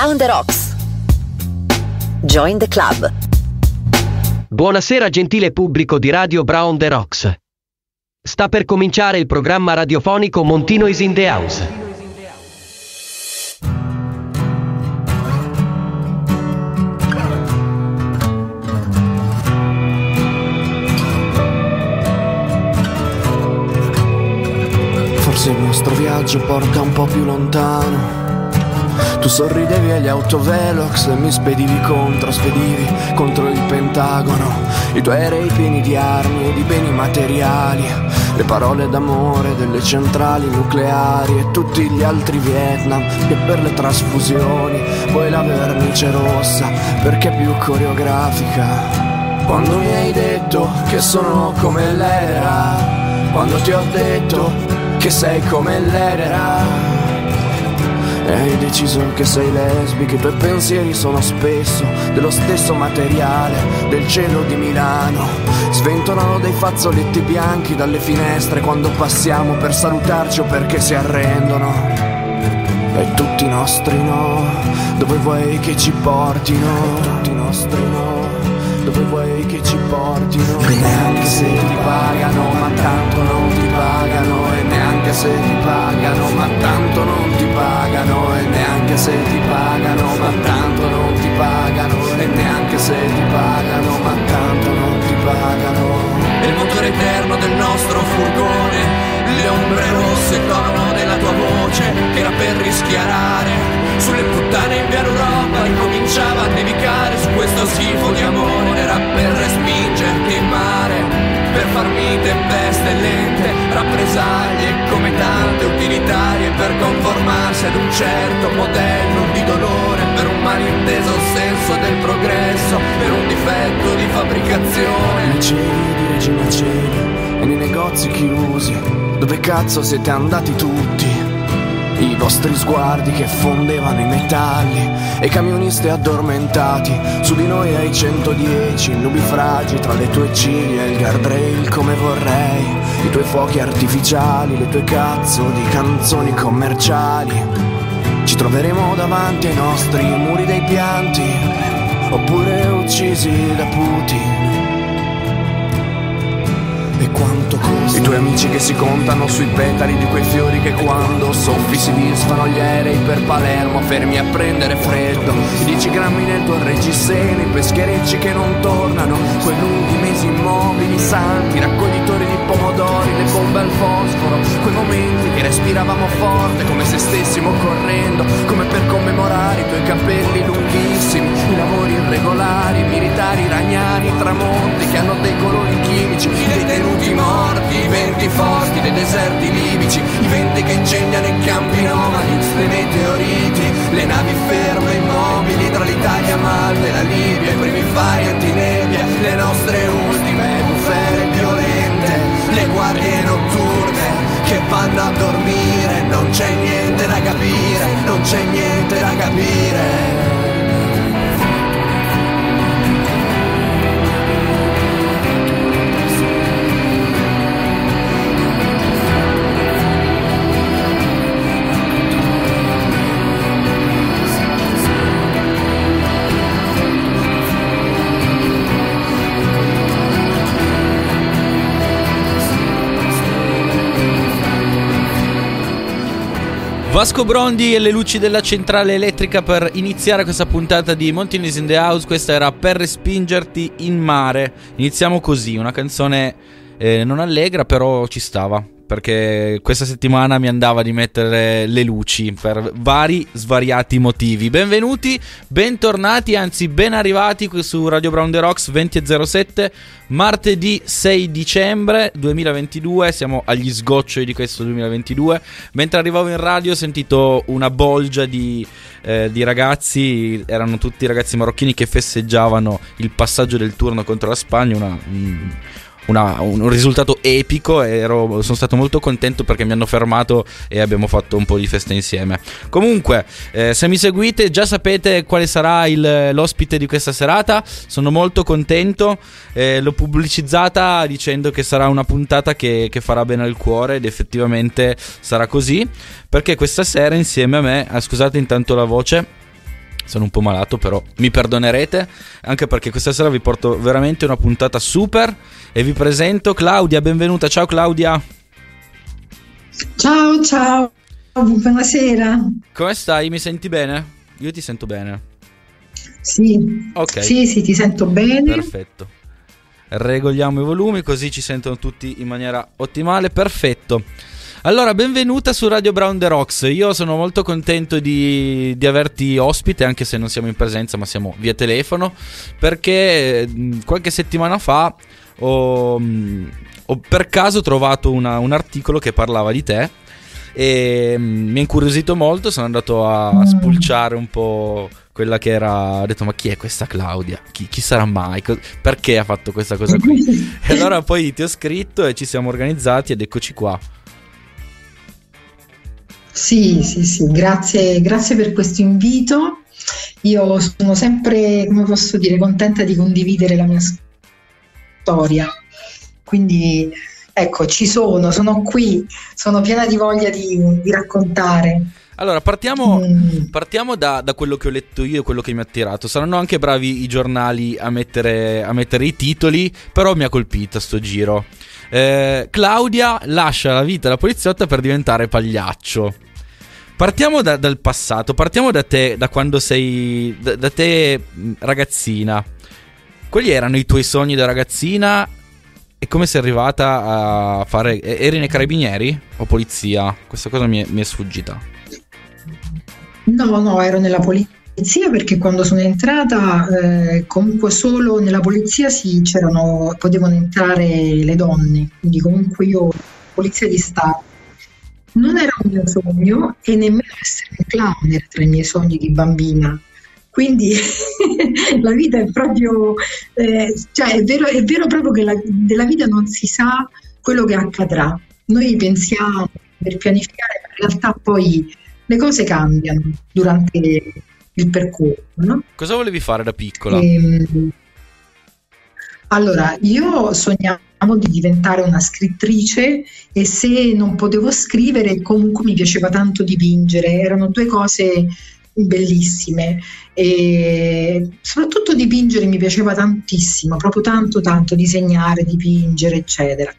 Brown the Rocks. Join the club. Buonasera gentile pubblico di Radio Brown the Rocks. Sta per cominciare il programma radiofonico Montino is in the House. Forse il nostro viaggio porta un po' più lontano. Tu sorridevi agli autovelox e mi spedivi contro, spedivi contro il Pentagono. I tuoi aerei pieni di armi e di beni materiali. Le parole d'amore delle centrali nucleari e tutti gli altri Vietnam che per le trasfusioni poi la vernice rossa perché più coreografica. Quando mi hai detto che sono come l'era, quando ti ho detto che sei come l'era. E hai deciso che sei lesbica, i tuoi pensieri sono spesso dello stesso materiale del cielo di Milano. Sventolano dei fazzoletti bianchi dalle finestre quando passiamo per salutarci o perché si arrendono. E tutti i nostri no, dove vuoi che ci portino? Tutti i nostri no, dove vuoi che ci portino? E neanche se ti pagano, ma tanto non ti pagano. E neanche se ti pagano, ma tanto non ti pagano. E neanche se ti pagano, ma tanto non ti pagano. E neanche se ti pagano, ma tanto non ti pagano. Il motore eterno del nostro furgone le ombre rosse tornano nella tua voce che era per rischiarare sulle puttane in via Europa ricominciava a nevicare su questo schifo di amore era per respingerti in mare per farmi tempeste lente rappresaglie tante utilitarie per conformarsi ad un certo modello di dolore per un malinteso senso del progresso per un difetto di fabbricazione cieli di Regina Celi e nei negozi chiusi, dove cazzo siete andati tutti? I vostri sguardi che fondevano i metalli e camionisti addormentati su di noi ai 110, nubifragi tra le tue ciglia e il guardrail come vorrei, i tuoi fuochi artificiali, le tue cazzo di canzoni commerciali. Ci troveremo davanti ai nostri muri dei pianti, oppure uccisi da Putin. E quanto costa? I tuoi amici che si contano sui petali di quei fiori che quando soffi si disfano gli aerei per Palermo fermi a prendere freddo. I 10 grammi nel tuo reggiseno, i pescherecci che non tornano, quei lunghi mesi immobili santi, raccoglitori di pomodori, le bombe al fosforo, quei momenti che respiravamo forte come se stessimo correndo, come per commemorare i tuoi capelli lunghissimi, i lavori irregolari, i militari iraniani, i tramonti che hanno dei colori chimici, i detenuti morti, i venti forti dei deserti libici, i venti che incendiano i campi nomadi, le meteoriti, le navi ferme immobili tra l'Italia, Malta e la Libia, i primi fari antinebbia, le nostre ultime bufere guardie notturne che vanno a dormire, non c'è niente da capire, non c'è niente da capire. Vasco Brondi e le luci della centrale elettrica per iniziare questa puntata di Mountain in the House. Questa era Per respingerti in mare. Iniziamo così, una canzone eh, non allegra, però ci stava. Perché questa settimana mi andava di mettere le luci per vari svariati motivi. Benvenuti, bentornati, anzi ben arrivati qui su Radio Brown The Rocks 20.07, martedì 6 dicembre 2022. Siamo agli sgoccioli di questo 2022. Mentre arrivavo in radio ho sentito una bolgia di, eh, di ragazzi, erano tutti ragazzi marocchini che festeggiavano il passaggio del turno contro la Spagna. Una. Mm, una, un risultato epico e ero, sono stato molto contento perché mi hanno fermato e abbiamo fatto un po' di festa insieme. Comunque, eh, se mi seguite già sapete quale sarà il, l'ospite di questa serata, sono molto contento, eh, l'ho pubblicizzata dicendo che sarà una puntata che, che farà bene al cuore ed effettivamente sarà così, perché questa sera insieme a me, ah, scusate intanto la voce, sono un po' malato, però mi perdonerete, anche perché questa sera vi porto veramente una puntata super e vi presento Claudia, benvenuta. Ciao Claudia. Ciao, ciao. Buonasera. Come stai? Mi senti bene? Io ti sento bene. Sì. Ok. Sì, sì, ti sento bene. Perfetto. Regoliamo i volumi così ci sentono tutti in maniera ottimale. Perfetto. Allora, benvenuta su Radio Brown The Rocks. Io sono molto contento di, di, averti ospite, anche se non siamo in presenza, ma siamo via telefono, perché qualche settimana fa ho, ho per caso trovato una, un articolo che parlava di te e mi ha incuriosito molto, sono andato a, spulciare un po' quella che era. Ho detto, ma chi è questa Claudia? Chi, chi sarà mai? Perché ha fatto questa cosa qui? e allora poi ti ho scritto e ci siamo organizzati ed eccoci qua. Sì, sì, sì, grazie, grazie per questo invito. Io sono sempre, come posso dire, contenta di condividere la mia storia. Quindi ecco, ci sono, sono qui, sono piena di voglia di, di raccontare. Allora, partiamo, mm. partiamo da, da, quello che ho letto io e quello che mi ha attirato. Saranno anche bravi i giornali a mettere, a mettere i titoli, però mi ha colpito sto giro. Eh, Claudia lascia la vita da poliziotta per diventare pagliaccio. Partiamo da, dal passato, partiamo da te, da quando sei, da, da te ragazzina. Quali erano i tuoi sogni da ragazzina e come sei arrivata a fare... Eri nei carabinieri o polizia? Questa cosa mi è, mi è sfuggita. No, no, ero nella polizia perché quando sono entrata eh, comunque solo nella polizia sì, c'erano, potevano entrare le donne, quindi comunque io, polizia di Stato non era un mio sogno e nemmeno essere un clown era tra i miei sogni di bambina. Quindi la vita è proprio, eh, cioè è vero, è vero proprio che la, della vita non si sa quello che accadrà. Noi pensiamo per pianificare, ma in realtà poi le cose cambiano durante il percorso. No? Cosa volevi fare da piccola? Ehm, allora, io sognavo di diventare una scrittrice e se non potevo scrivere comunque mi piaceva tanto dipingere, erano due cose bellissime e soprattutto dipingere mi piaceva tantissimo, proprio tanto tanto disegnare, dipingere eccetera.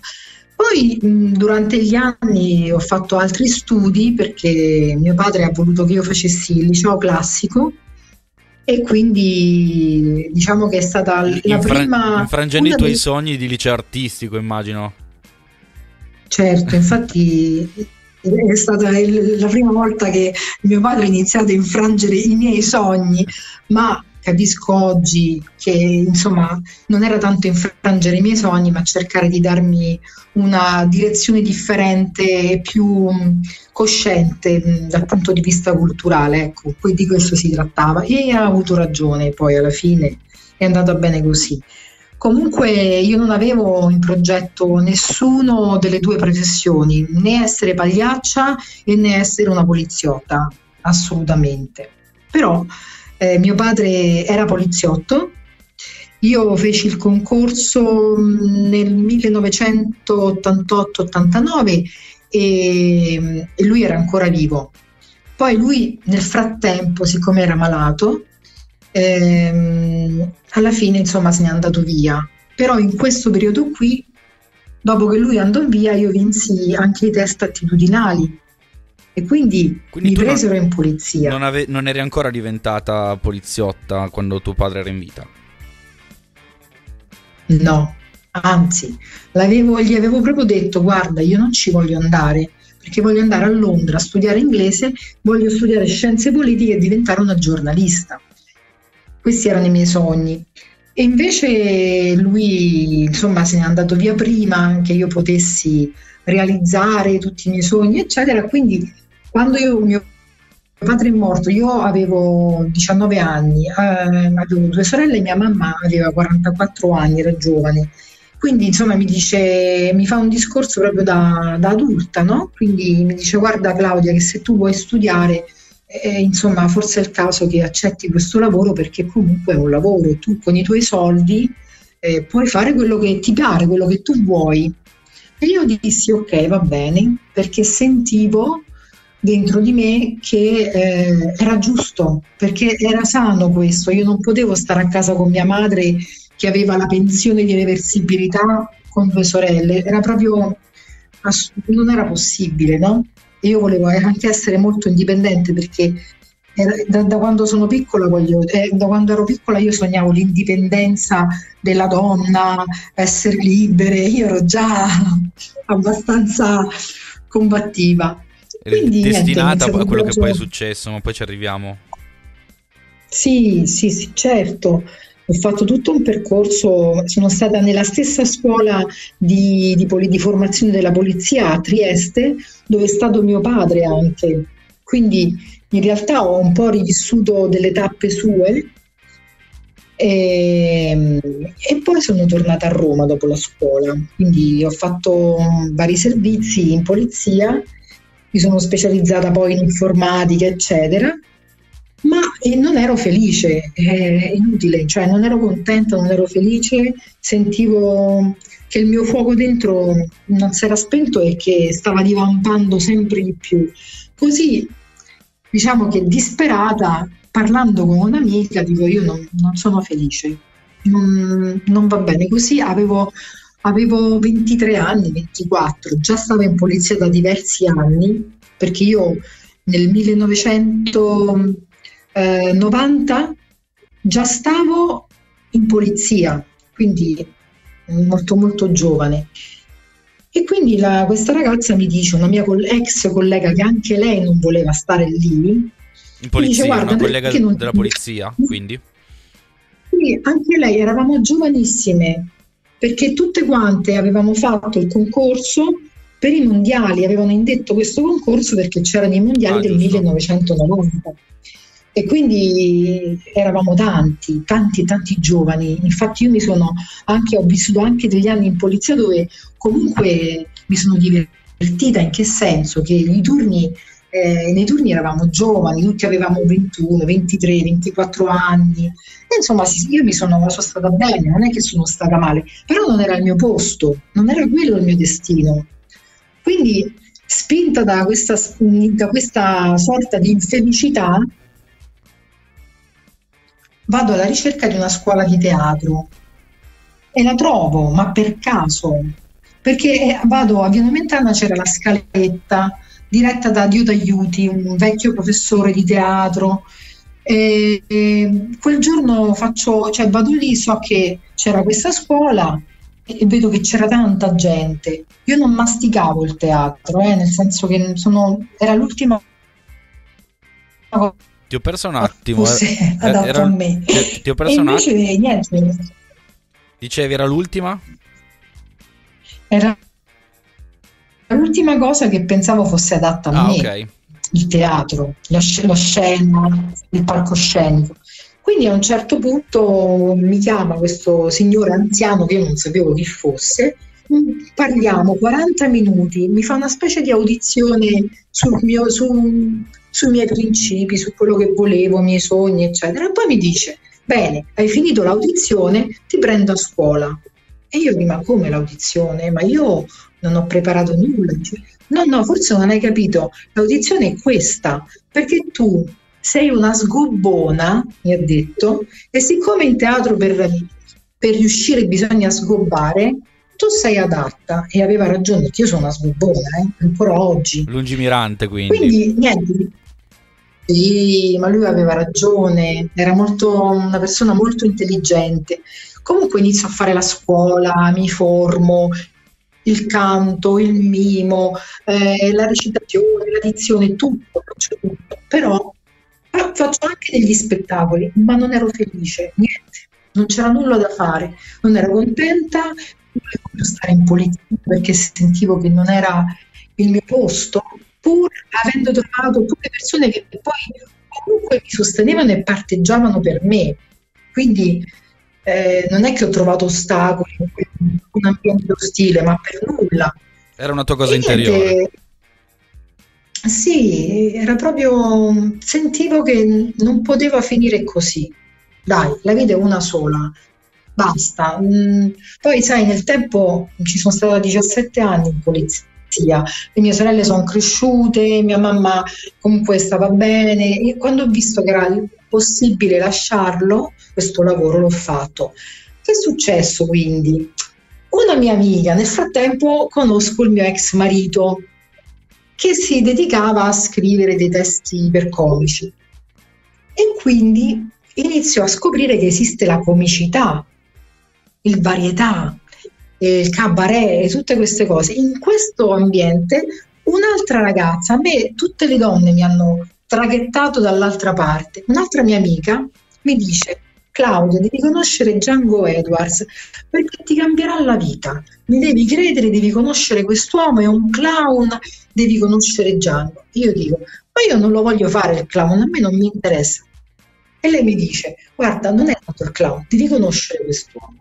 Poi durante gli anni ho fatto altri studi perché mio padre ha voluto che io facessi il liceo classico e quindi diciamo che è stata la Infra- prima... Infrangendo i tuoi dei... sogni di liceo artistico, immagino. Certo, infatti è stata la prima volta che mio padre ha iniziato a infrangere i miei sogni, ma capisco oggi che insomma non era tanto infrangere i miei sogni, ma cercare di darmi una direzione differente e più cosciente dal punto di vista culturale, ecco, poi di questo si trattava e ha avuto ragione, poi alla fine è andata bene così. Comunque io non avevo in progetto nessuno delle due professioni, né essere pagliaccia né essere una poliziotta, assolutamente. Però eh, mio padre era poliziotto, io feci il concorso nel 1988-89 e, e lui era ancora vivo. Poi lui nel frattempo, siccome era malato, ehm, alla fine insomma se n'è andato via. Però in questo periodo qui, dopo che lui andò via, io vinsi anche i test attitudinali e quindi, quindi mi presero non, in polizia. Non, ave, non eri ancora diventata poliziotta quando tuo padre era in vita? No, anzi, gli avevo proprio detto, guarda, io non ci voglio andare, perché voglio andare a Londra a studiare inglese, voglio studiare scienze politiche e diventare una giornalista. Questi erano i miei sogni. E invece lui, insomma, se n'è andato via prima che io potessi realizzare tutti i miei sogni, eccetera. Quindi quando io, mio padre è morto, io avevo 19 anni, eh, avevo due sorelle e mia mamma aveva 44 anni, era giovane. Quindi insomma mi dice, mi fa un discorso proprio da, da adulta, no? Quindi mi dice guarda Claudia che se tu vuoi studiare eh, insomma, forse è il caso che accetti questo lavoro perché comunque è un lavoro, tu con i tuoi soldi eh, puoi fare quello che ti pare, quello che tu vuoi. E io dissi ok, va bene, perché sentivo dentro di me che eh, era giusto, perché era sano questo. Io non potevo stare a casa con mia madre che aveva la pensione di reversibilità con due sorelle, era proprio non era possibile, no? Io volevo anche essere molto indipendente perché da, da, quando sono piccola voglio, eh, da quando ero piccola io sognavo l'indipendenza della donna, essere libere, io ero già abbastanza combattiva. Quindi, destinata niente, a quello che poi è successo, ma poi ci arriviamo. Sì, sì, sì, certo. Ho fatto tutto un percorso, sono stata nella stessa scuola di, di, di formazione della polizia a Trieste, dove è stato mio padre anche. Quindi in realtà ho un po' rivissuto delle tappe sue e, ehm, e, poi sono tornata a Roma dopo la scuola, quindi ho fatto vari servizi in polizia, mi sono specializzata poi in informatica, eccetera, ma non ero felice, è inutile, cioè non ero contenta, non ero felice, sentivo che il mio fuoco dentro non si era spento e che stava divampando sempre di più. Così diciamo che disperata, parlando con un'amica, dico io non, non sono felice, non, non, va bene così, avevo, avevo 23 anni, 24, già stavo in polizia da diversi anni, perché io nel 1990 già stavo in polizia, quindi molto molto giovane e quindi la, questa ragazza mi dice, una mia ex collega che anche lei non voleva stare lì, in polizia, dice, una collega non... della polizia, quindi? Sì, anche lei, eravamo giovanissime, perché tutte quante avevamo fatto il concorso per i mondiali, avevano indetto questo concorso perché c'erano i mondiali ah, del giusto. 1990 e quindi eravamo tanti, tanti, tanti giovani. Infatti io mi sono anche, ho vissuto anche degli anni in polizia dove comunque mi sono divertita, in che senso? Che nei turni, eh, nei turni eravamo giovani, tutti avevamo 21, 23, 24 anni. E insomma io mi sono, sono stata bene, non è che sono stata male, però non era il mio posto, non era quello il mio destino. Quindi spinta da questa, da questa sorta di infelicità, vado alla ricerca di una scuola di teatro e la trovo, ma per caso, perché eh, vado a Via Nomentana, c'era la scaletta diretta da Dio d'Aiuti, un vecchio professore di teatro. E, e quel giorno faccio, cioè vado lì, so che c'era questa scuola e vedo che c'era tanta gente. Io non masticavo il teatro, eh, nel senso che sono, era l'ultima cosa ti ho perso un attimo. Fosse era, adatto era, a me. Ti, ti ho perso e un attimo. niente. Dicevi, era l'ultima? Era l'ultima cosa che pensavo fosse adatta a ah, me. Okay. Il teatro, lo, lo scena, il palcoscenico. Quindi a un certo punto mi chiama questo signore anziano che io non sapevo chi fosse, parliamo 40 minuti, mi fa una specie di audizione sul mio, su, sui miei principi, su quello che volevo, i miei sogni, eccetera. E poi mi dice, bene, hai finito l'audizione, ti prendo a scuola. E io dico, ma come l'audizione? Ma io non ho preparato nulla. No, no, forse non hai capito. L'audizione è questa, perché tu sei una sgobbona, mi ha detto, e siccome in teatro per, per riuscire bisogna sgobbare, tu sei adatta. E aveva ragione, perché io sono una sgobbona, eh, ancora oggi. Lungimirante, quindi. Quindi, niente, sì, ma lui aveva ragione, era molto, una persona molto intelligente. Comunque inizio a fare la scuola, mi formo, il canto, il mimo, eh, la recitazione, la dizione, tutto, faccio tutto. Però, faccio anche degli spettacoli, ma non ero felice, niente, non c'era nulla da fare, non ero contenta, non volevo stare in politica perché sentivo che non era il mio posto pur avendo trovato pure persone che poi comunque mi sostenevano e parteggiavano per me. Quindi eh, non è che ho trovato ostacoli in un ambiente ostile, ma per nulla. Era una tua cosa e interiore. Niente, sì, era proprio. Sentivo che non poteva finire così. Dai, la vita è una sola, basta. Mm, poi, sai, nel tempo ci sono stata 17 anni in polizia. Le mie sorelle sono cresciute, mia mamma comunque stava bene e quando ho visto che era possibile lasciarlo, questo lavoro l'ho fatto. Che è successo quindi? Una mia amica, nel frattempo conosco il mio ex marito che si dedicava a scrivere dei testi per comici e quindi iniziò a scoprire che esiste la comicità, il varietà, il cabaret tutte queste cose. In questo ambiente un'altra ragazza, a me tutte le donne mi hanno traghettato dall'altra parte, un'altra mia amica mi dice Claudia, devi conoscere Django Edwards perché ti cambierà la vita. Mi devi credere, devi conoscere quest'uomo, è un clown, devi conoscere Django. Io dico, ma io non lo voglio fare il clown, a me non mi interessa. E lei mi dice, guarda, non è stato il clown, devi conoscere quest'uomo.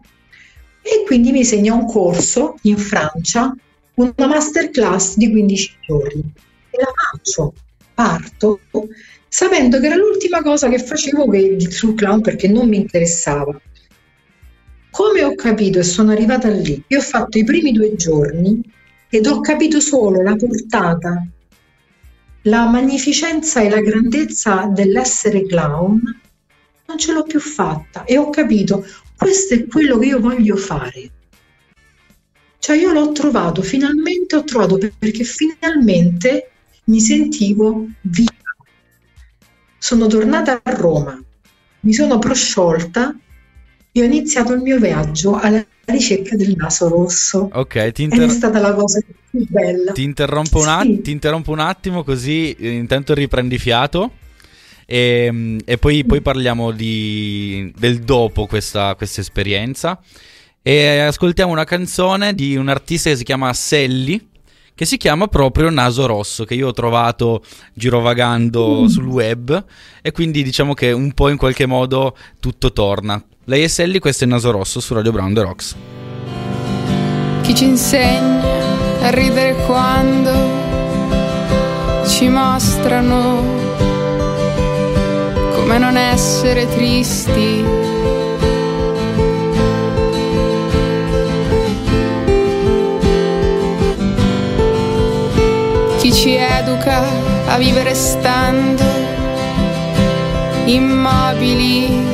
E quindi mi segna un corso in Francia, una masterclass di 15 giorni. E la faccio, parto sapendo che era l'ultima cosa che facevo sul clown perché non mi interessava. Come ho capito e sono arrivata lì, io ho fatto i primi due giorni ed ho capito solo la portata, la magnificenza e la grandezza dell'essere clown, non ce l'ho più fatta e ho capito questo è quello che io voglio fare. Cioè io l'ho trovato, finalmente ho trovato perché finalmente mi sentivo viva sono tornata a Roma, mi sono prosciolta e ho iniziato il mio viaggio alla ricerca del naso rosso. Ok, ti inter... è stata la cosa più bella. Ti interrompo, un, att- ti interrompo un attimo così eh, intanto riprendi fiato. E, ehm, e poi, poi, parliamo di, del dopo questa, questa esperienza. E ascoltiamo una canzone di un artista che si chiama Selly che si chiama proprio Naso Rosso, che io ho trovato girovagando mm. sul web e quindi diciamo che un po' in qualche modo tutto torna. Lei è Sally, questo è Naso Rosso su Radio Brown The Rocks. Chi ci insegna a ridere quando ci mostrano come non essere tristi ci educa a vivere stando immobili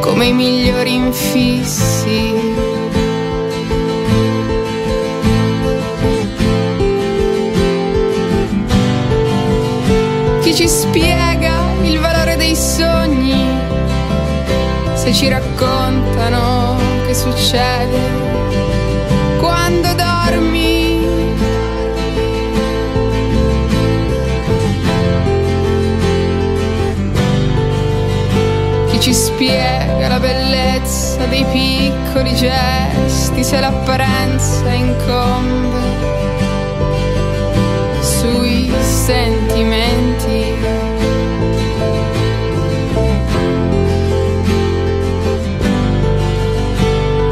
come i migliori infissi. Chi ci spiega il valore dei sogni se ci raccontano che succede quando dormi ci spiega la bellezza dei piccoli gesti se l'apparenza incombe sui sentimenti.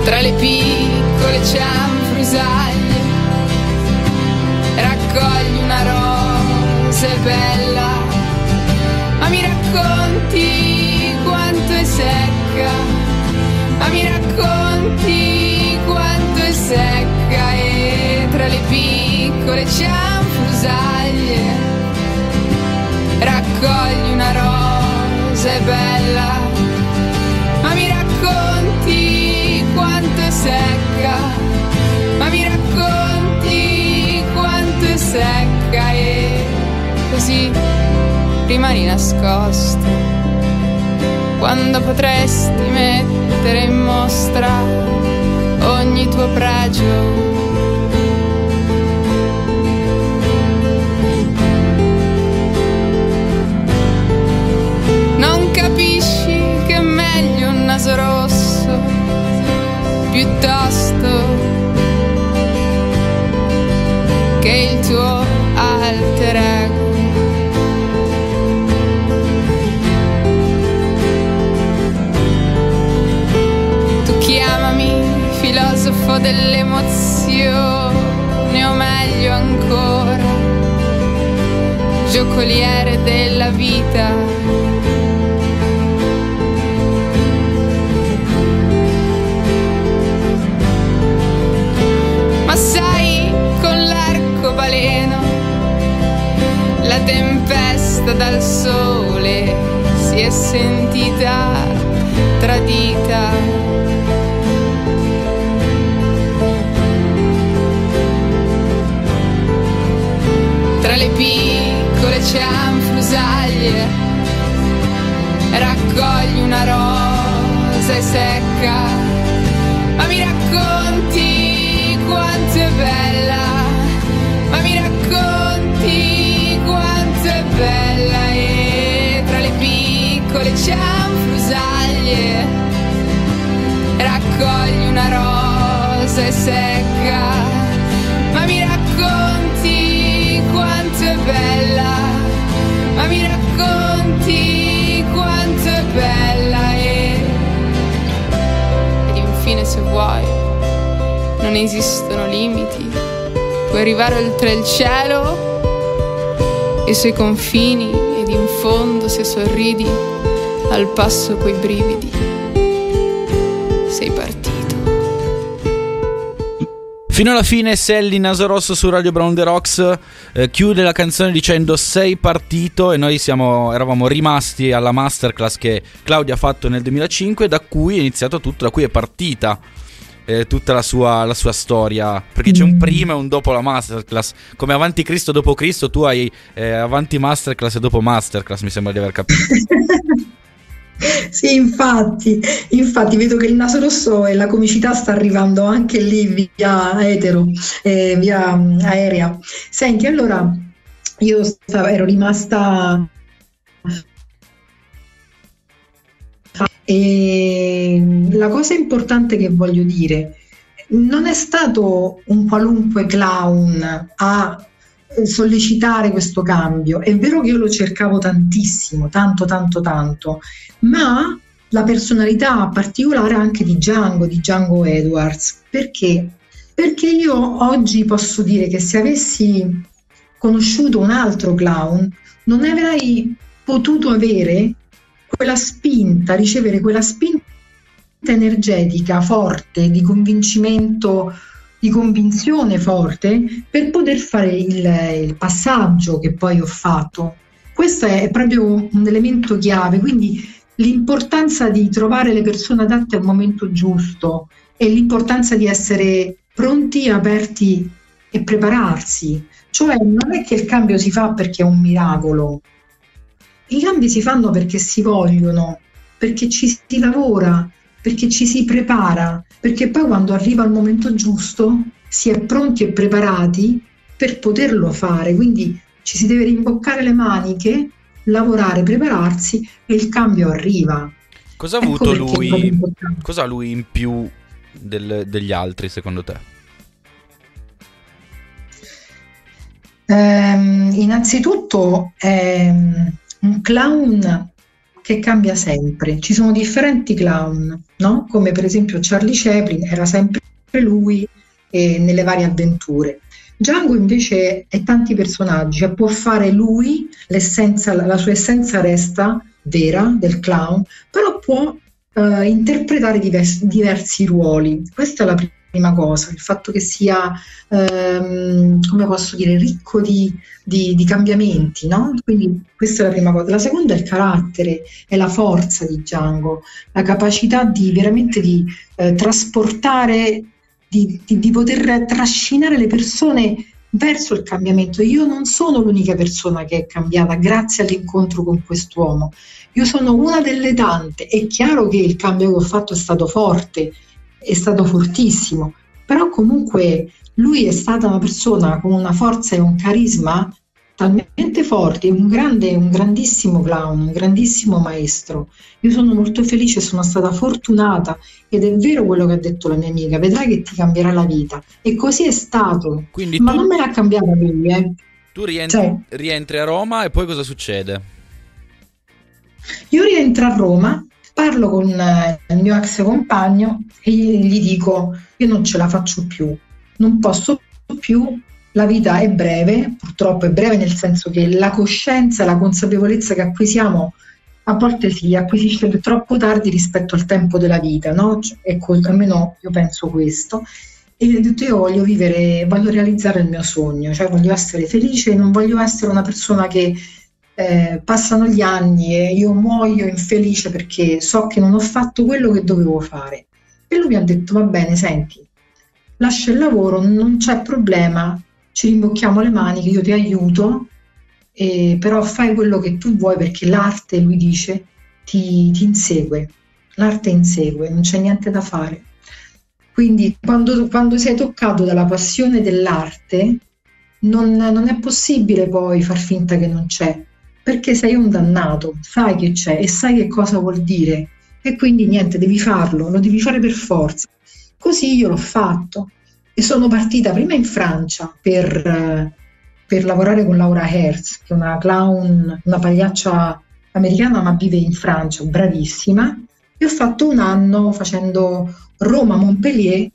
Tra le piccole cianfrusaglie raccogli una rosa bella, ma mi racconti quanto è secca, ma mi racconti quanto è secca e tra le piccole cianfrusaglie raccogli una rosa e bella, ma mi racconti quanto è secca, ma mi racconti quanto è secca e così rimani nascosto quando potresti mettere in mostra ogni tuo pregio. Non capisci che è meglio un naso rosso piuttosto che il tuo alter ego. dell'emozione o meglio ancora, giocoliere della vita. Ma sai, con l'arcobaleno, la tempesta dal sole si è sentita tradita. Tra le piccole cianfrusaglie raccogli una rosa e secca, ma mi racconti quanto è bella, ma mi racconti quanto è bella e tra le piccole cianfrusaglie raccogli una rosa e secca, ma mi racconti quanto è bella, ma mi racconti quanto è bella e... Ed infine se vuoi, non esistono limiti, puoi arrivare oltre il cielo e i suoi confini ed in fondo se sorridi al passo coi brividi sei partito. Fino alla fine Sally Naso Rosso su Radio Brown The Rocks eh, chiude la canzone dicendo sei partito e noi siamo, eravamo rimasti alla masterclass che Claudia ha fatto nel 2005 da cui è iniziato tutto, da cui è partita eh, tutta la sua, la sua storia. Perché c'è un prima e un dopo la masterclass. Come avanti Cristo dopo Cristo tu hai eh, avanti masterclass e dopo masterclass mi sembra di aver capito Sì, infatti, infatti vedo che il naso rosso e la comicità sta arrivando anche lì via etero, eh, via mm, aerea. Senti, allora io stavo- ero rimasta e la cosa importante che voglio dire, non è stato un qualunque clown a sollecitare questo cambio. È vero che io lo cercavo tantissimo, tanto, tanto, tanto, ma la personalità particolare anche di Django, di Django Edwards. Perché? Perché io oggi posso dire che se avessi conosciuto un altro clown, non avrei potuto avere quella spinta, ricevere quella spinta energetica forte, di convincimento, di convinzione forte per poter fare il, il passaggio che poi ho fatto. Questo è proprio un elemento chiave, quindi l'importanza di trovare le persone adatte al momento giusto e l'importanza di essere pronti, aperti e prepararsi. Cioè non è che il cambio si fa perché è un miracolo, i cambi si fanno perché si vogliono, perché ci si lavora, perché ci si prepara, perché poi quando arriva il momento giusto si è pronti e preparati per poterlo fare. Quindi ci si deve rimboccare le maniche, lavorare, prepararsi e il cambio arriva. cosa ha Ecco avuto lui cosa ha lui in più del- degli altri secondo te Ehm, innanzitutto è un clown che cambia sempre. Ci sono differenti clown, no? Come per esempio Charlie Chaplin era sempre lui eh, nelle varie avventure. Django invece è tanti personaggi, cioè può fare lui, la sua essenza resta vera del clown, però può eh, interpretare divers- diversi ruoli. Questa è la pri- prima cosa, il fatto che sia, ehm, come posso dire, ricco di, di- di cambiamenti, no? Quindi questa è la prima cosa. La seconda è il carattere, è la forza di Django, la capacità di veramente di eh, trasportare, di, di- poter trascinare le persone verso il cambiamento. Io non sono l'unica persona che è cambiata grazie all'incontro con quest'uomo. Io sono una delle tante. È chiaro che il cambio che ho fatto è stato forte, è stato fortissimo, però comunque lui è stata una persona con una forza e un carisma talmente forti, un grande, un grandissimo clown, un grandissimo maestro. Io sono molto felice, sono stata fortunata ed è vero quello che ha detto la mia amica, vedrai che ti cambierà la vita. E così è stato. quindi Ma tu, non me l'ha cambiata lui, eh. tu rientri, Cioè- rientri a Roma e poi cosa succede Io rientro a Roma, parlo con eh, il mio ex compagno e gli dico: Io non ce la faccio più, non posso più. La vita è breve, purtroppo è breve nel senso che la coscienza, la consapevolezza che acquisiamo a volte si acquisisce troppo tardi rispetto al tempo della vita, no? Cioè, ecco, almeno io penso questo. e gli ho detto io voglio vivere, voglio realizzare il mio sogno, cioè voglio essere felice, non voglio essere una persona che eh, passano gli anni e io muoio infelice perché so che non ho fatto quello che dovevo fare. E lui mi ha detto va bene, senti, lascia il lavoro, non c'è problema, ci rimbocchiamo le maniche, io ti aiuto, eh, però fai quello che tu vuoi perché l'arte, lui dice, ti, ti insegue, l'arte insegue, non c'è niente da fare. Quindi quando, quando sei toccato dalla passione dell'arte, non, non, è possibile poi far finta che non c'è, perché sei un dannato, sai che c'è e sai che cosa vuol dire. E quindi niente, devi farlo, lo devi fare per forza. Così io l'ho fatto e sono partita prima in Francia per, per lavorare con Laura Hertz, che è una clown, una pagliaccia americana ma vive in Francia, bravissima, e ho fatto un anno facendo Roma-Montpellier,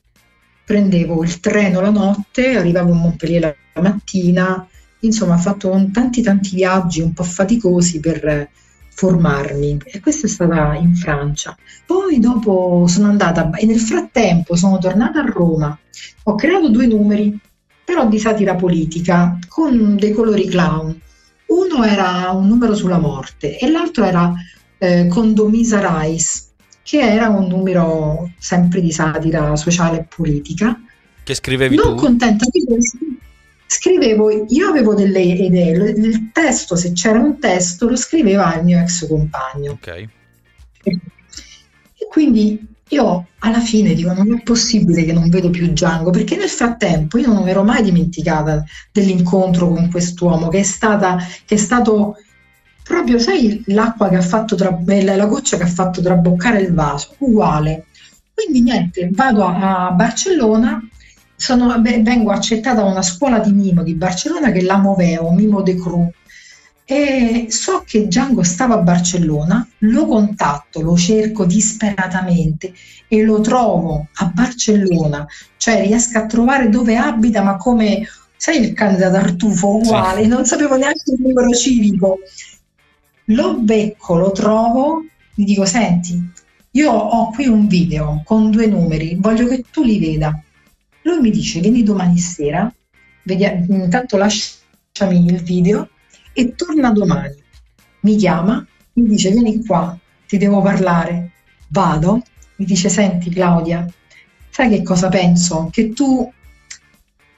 prendevo il treno la notte, arrivavo a Montpellier la mattina, insomma ho fatto tanti tanti viaggi un po' faticosi per formarmi e questa è stata in Francia. Poi dopo sono andata e nel frattempo sono tornata a Roma, ho creato due numeri, però di satira politica, con dei colori clown. Uno era un numero sulla morte e l'altro era eh, Condomisa Rice, che era un numero sempre di satira sociale e politica. Che scrivevi non tu? Non contenta di questo, scrivevo, io avevo delle idee, il testo, se c'era un testo, lo scriveva il mio ex compagno. Ok. E, e quindi io alla fine dico, non è possibile che non vedo più Django, perché nel frattempo io non mi ero mai dimenticata dell'incontro con quest'uomo, che è, stata, che è stato proprio, sai, l'acqua che ha fatto, tra, la goccia che ha fatto traboccare il vaso, uguale. Quindi niente, vado a, a Barcellona sono, vengo accettata a una scuola di mimo di Barcellona che è la Moveo, Mimo de Cru. E so che Django stava a Barcellona, lo contatto, lo cerco disperatamente e lo trovo a Barcellona, cioè riesco a trovare dove abita, ma come sai il cane da Tartufo uguale, sì. non sapevo neanche il numero civico. Lo becco, lo trovo, gli dico: Senti, io ho qui un video con due numeri, voglio che tu li veda. Lui mi dice vieni domani sera, vediamo, intanto lasciami il video e torna domani. Mi chiama, mi dice vieni qua, ti devo parlare. Vado, mi dice senti Claudia, sai che cosa penso? Che tu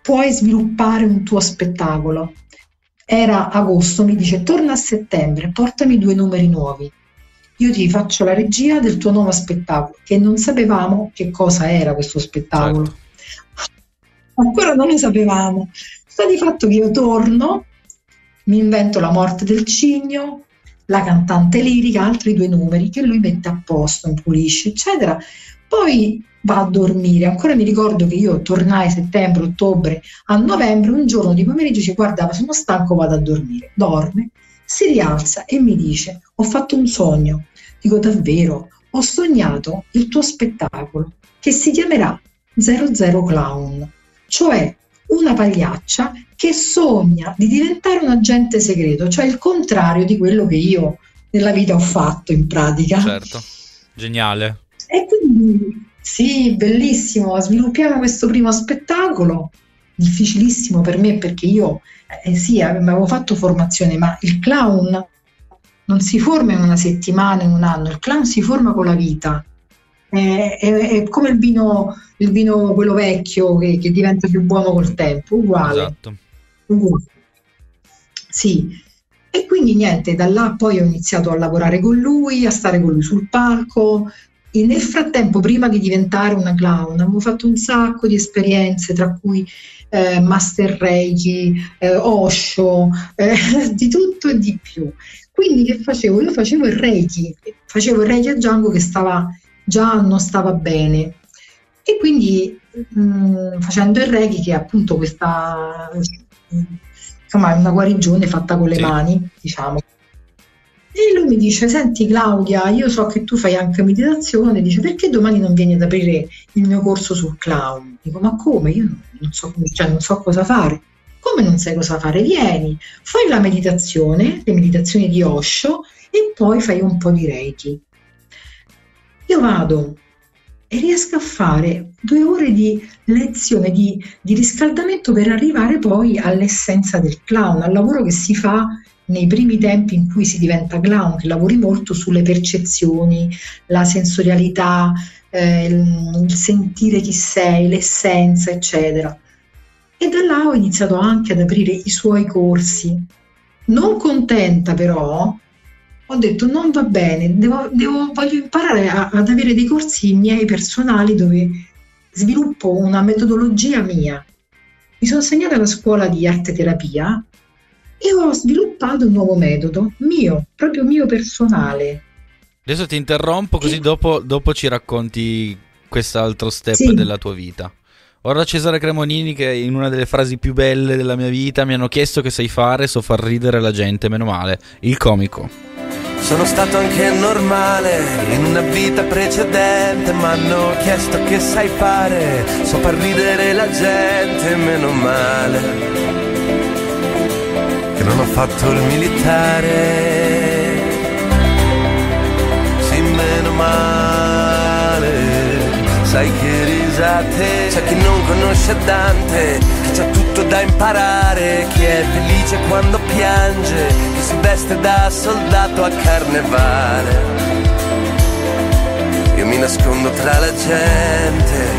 puoi sviluppare un tuo spettacolo. Era agosto, mi dice torna a settembre, portami due numeri nuovi. Io ti faccio la regia del tuo nuovo spettacolo, che non sapevamo che cosa era questo spettacolo. Certo ancora non lo sapevamo. Sta di fatto che io torno, mi invento la morte del cigno, la cantante lirica, altri due numeri che lui mette a posto, impulisce, eccetera. Poi va a dormire. Ancora mi ricordo che io tornai settembre, ottobre, a novembre, un giorno di pomeriggio ci guardava, sono stanco, vado a dormire. Dorme, si rialza e mi dice: Ho fatto un sogno. Dico davvero, ho sognato il tuo spettacolo che si chiamerà 00 Clown cioè una pagliaccia che sogna di diventare un agente segreto, cioè il contrario di quello che io nella vita ho fatto in pratica. Certo, geniale. E quindi sì, bellissimo, sviluppiamo questo primo spettacolo, difficilissimo per me perché io eh, sì, avevo fatto formazione, ma il clown non si forma in una settimana, in un anno, il clown si forma con la vita è, è, è come il vino, il vino, quello vecchio che, che, diventa più buono col tempo, uguale. Esatto. uguale. Sì, e quindi niente, da là poi ho iniziato a lavorare con lui, a stare con lui sul palco. E nel frattempo, prima di diventare una clown, avevo fatto un sacco di esperienze, tra cui eh, Master Reiki, eh, Osho, eh, di tutto e di più. Quindi che facevo? Io facevo il Reiki, facevo il Reiki a Django che stava già non stava bene. E quindi mh, mm, facendo il Reiki, che è appunto questa, insomma, una guarigione fatta con le sì. mani, diciamo. E lui mi dice: Senti, Claudia, io so che tu fai anche meditazione. Dice: Perché domani non vieni ad aprire il mio corso sul clown? Dico: Ma come? Io non so, cioè, non so cosa fare. Come non sai cosa fare? Vieni, fai la meditazione, le meditazioni di Osho e poi fai un po' di Reiki. Io vado e riesca a fare due ore di lezione, di, di riscaldamento per arrivare poi all'essenza del clown, al lavoro che si fa nei primi tempi in cui si diventa clown, che lavori molto sulle percezioni, la sensorialità, eh, il sentire chi sei, l'essenza, eccetera. E da là ho iniziato anche ad aprire i suoi corsi. Non contenta però, ho detto non va bene, devo, devo, voglio imparare a, ad avere dei corsi miei personali dove sviluppo una metodologia mia. Mi sono segnata alla scuola di arte terapia e ho sviluppato un nuovo metodo mio, proprio mio personale. Adesso ti interrompo così e... dopo, dopo, ci racconti quest'altro step sì. della tua vita. Ora Cesare Cremonini che in una delle frasi più belle della mia vita mi hanno chiesto che sai fare, so far ridere la gente, meno male, il comico. Sono stato anche normale in una vita precedente, ma hanno chiesto che sai fare, so far ridere la gente, meno male. Che non ho fatto il militare, risate, c'è chi non conosce Dante, che c'ha tutto da imparare, chi è felice quando piange, chi si veste da soldato a carnevale. Io mi nascondo tra la gente,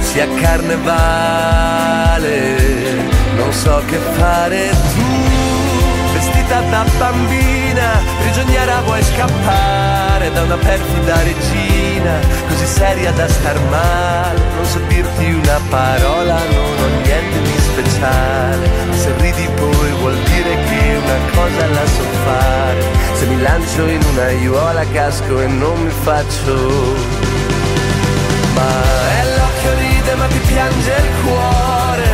sia carnevale, non so che fare tu, vestita da bambina, prigioniera vuoi scappare da una perfida regina, così seria da star male, non so dirti una parola, non ho niente di speciale, se ridi poi vuol dire che una cosa la so fare, se mi lancio in una aiuola casco e non mi faccio male. E l'occhio ride ma ti piange il cuore,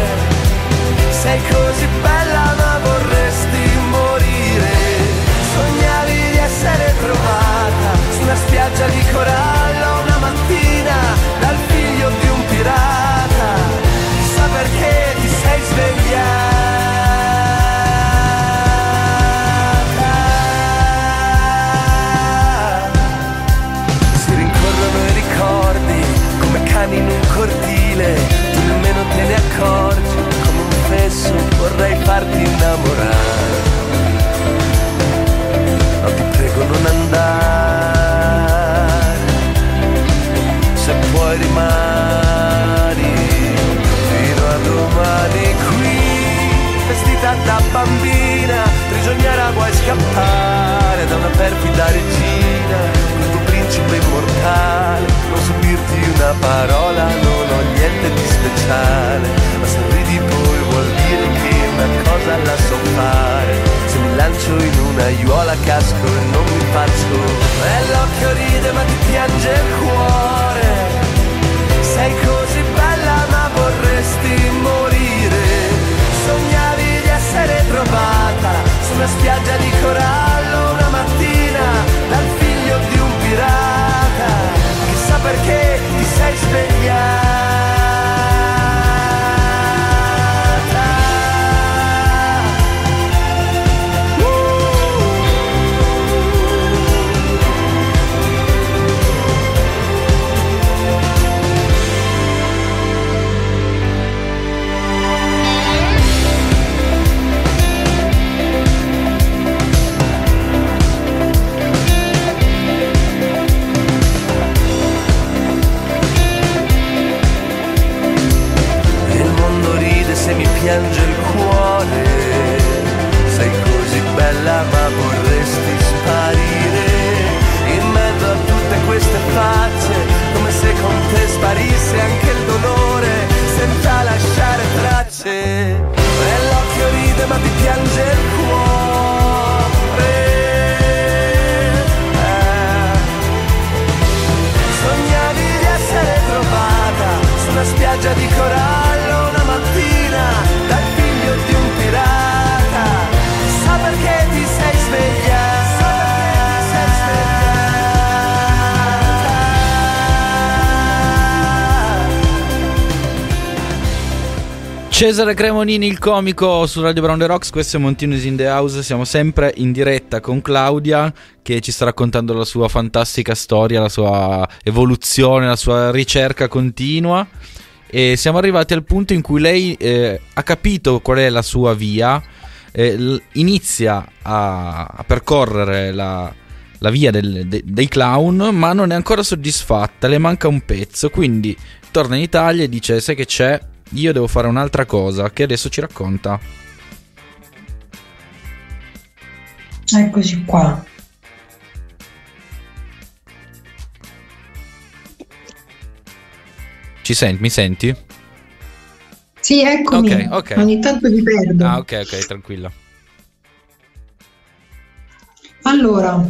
Cesare Cremonini, il comico su Radio Brown The Rocks, questo è Montinus in the House, siamo sempre in diretta con Claudia che ci sta raccontando la sua fantastica storia, la sua evoluzione, la sua ricerca continua. E siamo arrivati al punto in cui lei eh, ha capito qual è la sua via, eh, inizia a, a percorrere la, la via del, de, dei clown, ma non è ancora soddisfatta, le manca un pezzo, quindi torna in Italia e dice sai che c'è, io devo fare un'altra cosa che adesso ci racconta. Eccoci qua. Ci senti? Mi senti? Sì, eccomi. Ok, ok. Ogni tanto ti perdo. Ah, ok, ok, tranquilla. Allora,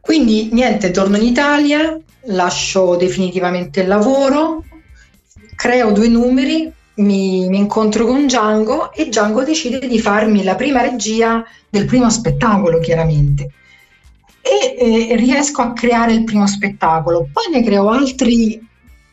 quindi niente, torno in Italia, lascio definitivamente il lavoro, creo due numeri, mi, mi incontro con Django e Django decide di farmi la prima regia del primo spettacolo, chiaramente. E eh, riesco a creare il primo spettacolo. Poi ne creo altri